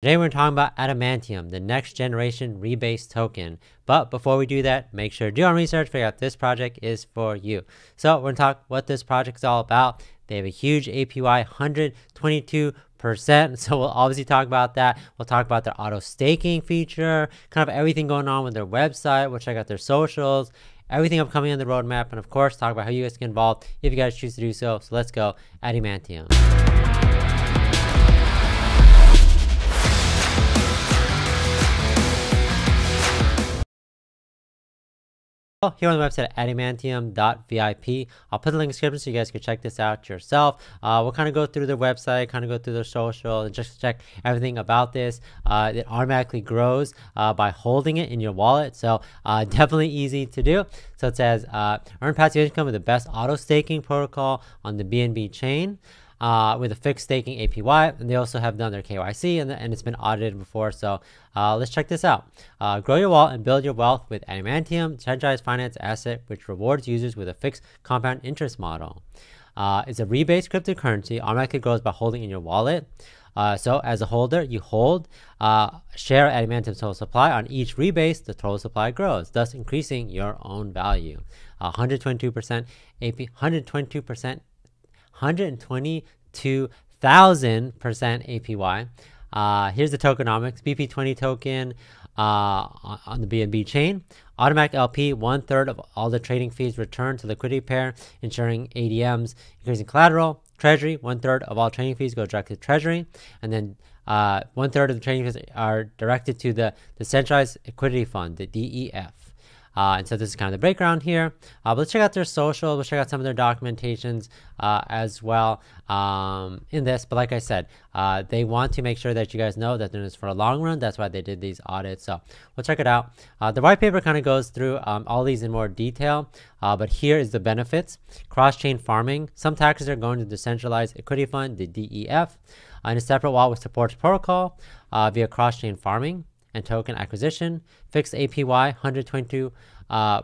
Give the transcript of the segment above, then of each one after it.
Today we're talking about Adamantium, the next generation rebase token. But before we do that, make sure to do your research, figure out this project is for you. So we're gonna talk what this project is all about. They have a huge APY, 122%. So we'll obviously talk about that. We'll talk about their auto staking feature, kind of everything going on with their website. We'll check out their socials, everything upcoming on the roadmap, and of course talk about how you guys can get involved if you guys choose to do so. So let's go, Adamantium. Here on the website adamantium.vip. I'll put the link in the description so you guys can check this out yourself. Uh, we'll kind of go through their website, kind of go through their social, and just check everything about this. Uh, it automatically grows uh, by holding it in your wallet, so uh, definitely easy to do. So it says uh, earn passive income with the best auto staking protocol on the BNB chain uh, with a fixed staking APY. And they also have done their KYC and, and it's been audited before. So uh, let's check this out. Uh, grow your wallet and build your wealth with Adamantium, decentralized finance asset, which rewards users with a fixed compound interest model. Uh, it's a rebase cryptocurrency, automatically grows by holding in your wallet. Uh, so as a holder, you hold, uh, share Adamantium's total supply. On each rebase, the total supply grows, thus increasing your own value. 122% AP, 122% 122,000% APY. Uh, here's the tokenomics BEP20 token uh, on the BNB chain. Automatic LP, one third of all the trading fees returned to liquidity pair, ensuring ADMs increasing collateral. Treasury, one third of all trading fees go directly to Treasury. And then uh, one third of the trading fees are directed to the, the Centralized Liquidity Fund, the DEF. Uh, and so this is kind of the background here. Uh, but let's check out their social. Let's check out some of their documentations uh, as well um, in this. But like I said, uh, they want to make sure that you guys know that they're this for a long run. That's why they did these audits. So we'll check it out. Uh, the white paper kind of goes through um, all these in more detail. Uh, but here is the benefits. Cross-chain farming. Some taxes are going to decentralized equity fund, the DEF. in a separate wallet with supports protocol via cross-chain farming and token acquisition, fixed APY 122,000% uh,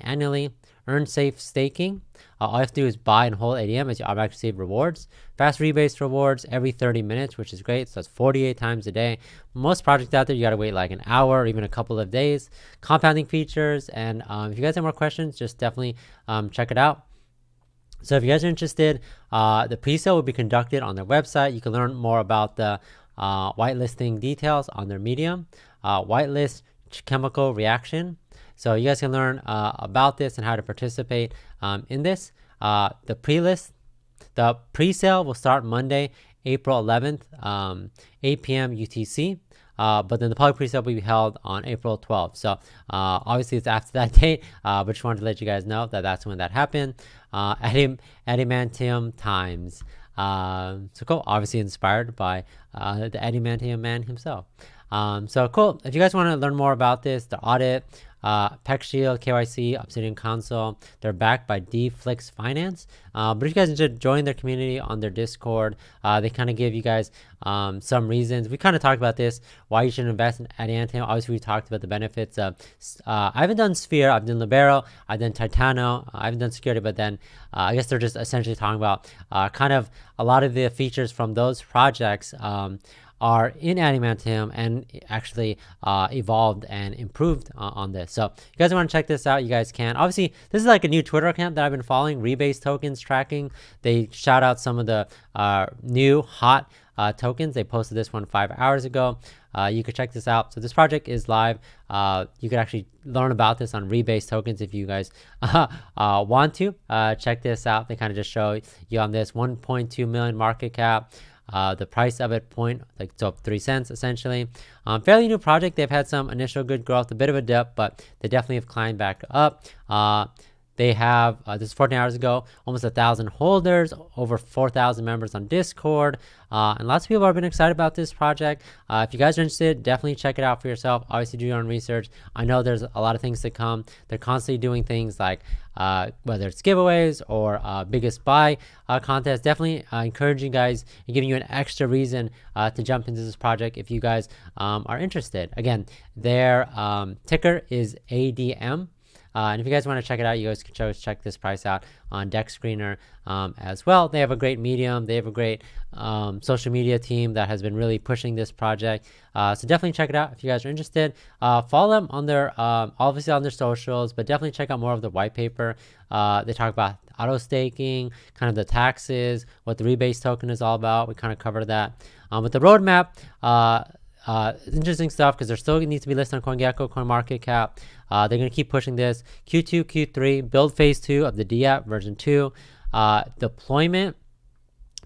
annually, earn safe staking. Uh, all you have to do is buy and hold ADM as you automatically receive rewards. Fast rebase rewards every 30 minutes, which is great. So that's 48 times a day. Most projects out there, you got to wait like an hour or even a couple of days. Compounding features. And um, if you guys have more questions, just definitely um, check it out. So if you guys are interested, uh, the pre-sale will be conducted on their website. You can learn more about the uh, whitelisting details on their Medium, uh, whitelist chemical reaction. So you guys can learn uh, about this and how to participate um, in this. Uh, the pre-list, the pre-sale will start Monday, April 11th, um, 8 p.m. UTC. Uh, but then the public pre-sale will be held on April 12th. So uh, obviously it's after that date, uh, but just wanted to let you guys know that that's when that happened. Uh, Adamantium Times. Um, so cool. Obviously inspired by uh, the Adamantium man himself. Um, so cool. If you guys want to learn more about this, the audit, uh, PeckShield, KYC, Obsidian Console, they're backed by DFlix Finance. Uh, but if you guys enjoy join their community on their Discord, uh, they kind of give you guys um, some reasons. We kind of talked about this, why you should invest in Adamantium. Obviously, we talked about the benefits of, uh, I haven't done Sphere, I've done Libero, I've done Titano, I haven't done security, but then uh, I guess they're just essentially talking about uh, kind of a lot of the features from those projects. Um, are in Adamantium and actually uh, evolved and improved uh, on this. So you guys want to check this out, you guys can. Obviously, this is like a new Twitter account that I've been following, Rebase Tokens Tracking. They shout out some of the uh, new hot uh, tokens. They posted this one five hours ago. Uh, you could check this out. So this project is live. Uh, you could actually learn about this on Rebase tokens if you guys want to. Check this out. They kind of just show you on this 1.2 million market cap. Uh, the price of it point like so three cents essentially. Um, fairly new project. They've had some initial good growth, a bit of a dip, but they definitely have climbed back up. Uh, they have, uh, this is 14 hours ago, almost a thousand holders, over 4,000 members on Discord. Uh, and lots of people have been excited about this project. Uh, if you guys are interested, definitely check it out for yourself. Obviously, do your own research. I know there's a lot of things to come. They're constantly doing things like uh, whether it's giveaways or uh, biggest buy uh, contest. Definitely uh, encouraging guys and giving you an extra reason to jump into this project if you guys um, are interested. Again, their um, ticker is ADM. Uh, and if you guys want to check it out, you guys can always check this price out on Dex Screener um, as well. They have a great medium. They have a great um, social media team that has been really pushing this project. Uh, so definitely check it out if you guys are interested. Uh, follow them on their um, obviously on their socials, but definitely check out more of the white paper. Uh, they talk about auto staking, kind of the taxes, what the rebase token is all about. We kind of covered that. Um, with the roadmap, uh, interesting stuff because there still needs to be listed on CoinGecko, CoinMarketCap. Uh, they're going to keep pushing this. Q2, Q3, build phase two of the DApp version two, uh, deployment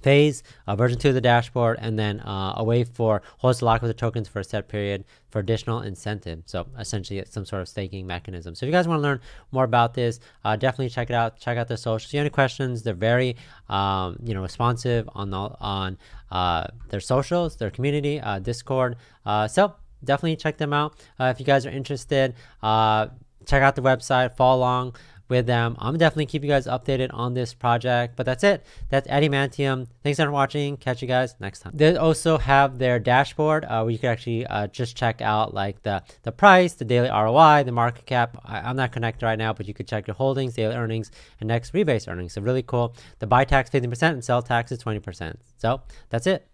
phase, uh, version 2 of the dashboard, and then uh, a way for holders to lock up the tokens for a set period for additional incentive. So essentially some sort of staking mechanism. So if you guys want to learn more about this, uh, definitely check it out. Check out their socials. If you have any questions, they're very um, you know responsive on the, on uh, their socials, their community, uh, Discord. Uh, so definitely check them out. if you guys are interested, check out the website, follow along with them. I'm definitely keep you guys updated on this project. But that's it. That's Adamantium. Thanks for watching. Catch you guys next time. They also have their dashboard uh, where you can actually uh, just check out like the the price, the daily ROI, the market cap. I, am not connected right now, but you could check your holdings, daily earnings, and next rebase earnings. So really cool. The buy tax 50% and sell tax is 20%. So that's it.